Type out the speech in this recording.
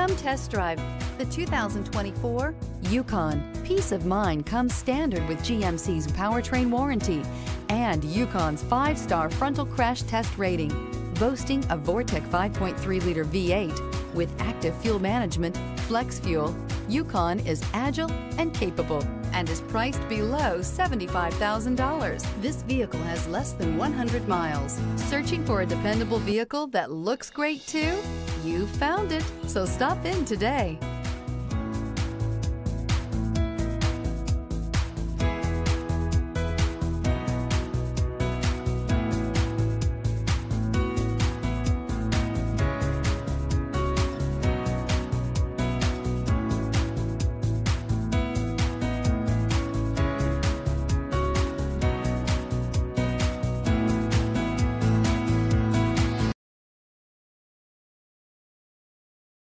Come test drive the 2024 Yukon. Peace of mind comes standard with GMC's powertrain warranty and Yukon's five-star frontal crash test rating. Boasting a Vortec 5.3-liter V8 with active fuel management, flex fuel, Yukon is agile and capable and is priced below $75,000. This vehicle has less than 100 miles. Searching for a dependable vehicle that looks great too? You found it, so stop in today.